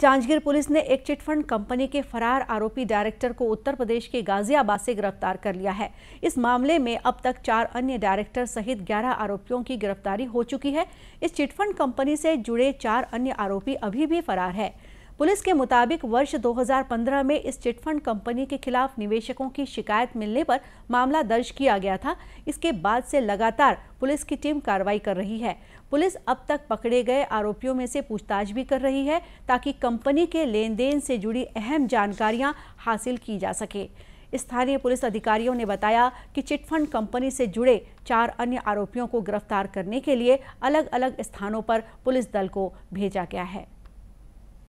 Janjgir police ने एक chit fund company के फरार आरोपी डायरेक्टर को उत्तर प्रदेश के गाजियाबाद से गिरफ़्तार कर लिया है। इस मामले में अब तक चार अन्य डायरेक्टर सहित 11 आरोपियों की गिरफ्तारी हो चुकी है। इस चिटफंड कंपनी से जुड़े चार अन्य आरोपी अभी भी फरार है। पुलिस के मुताबिक वर्ष 2015 में इस चिटफंड कंपनी के खिलाफ निवेशकों की शिकायत मिलने पर मामला दर्ज किया गया था। इसके बाद से लगातार पुलिस की टीम कार्रवाई कर रही है। पुलिस अब तक पकड़े गए आरोपियों में से पूछताछ भी कर रही है ताकि कंपनी के लेन देन से जुड़ी अहम जानकारियाँ हासिल की जा सके। स्थानीय पुलिस अधिकारियों ने बताया कि चिटफंड कंपनी से जुड़े चार अन्य आरोपियों को गिरफ़्तार करने के लिए अलग अलग स्थानों पर पुलिस दल को भेजा गया है।